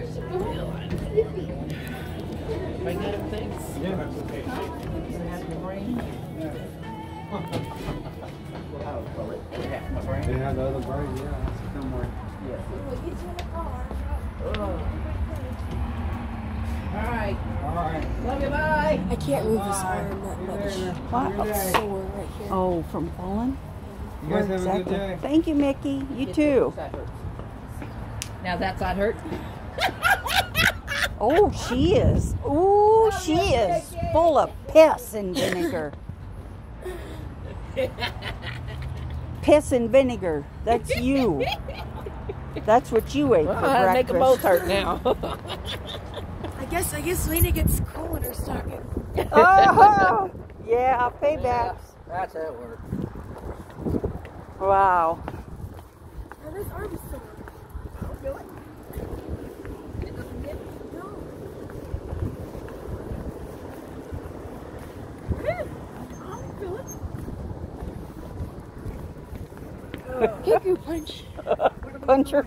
Where's she going? Bring that. Yeah, that's okay. Half my brain. Oh, well, it half my brain. Yeah, the other brain, yeah, that's somewhere. All right. All right. Love you. Bye. I can't move this arm that much. What? I'm sore right here. Oh, from falling? You guys Where have a good day. Thank you, Mickey. You too. Now that's not hurt. Oh, she is. Ooh, she is full of piss and vinegar. Piss and vinegar. That's you. That's what you ate for Well, make them both breakfast. hurt now. I guess I guess Lena gets coal in her stocking. Oh, yeah, payback. That's how it works. Wow. Now this arm is sore. Kick you punch. Puncher.